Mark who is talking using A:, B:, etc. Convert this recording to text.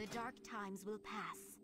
A: The dark times will pass.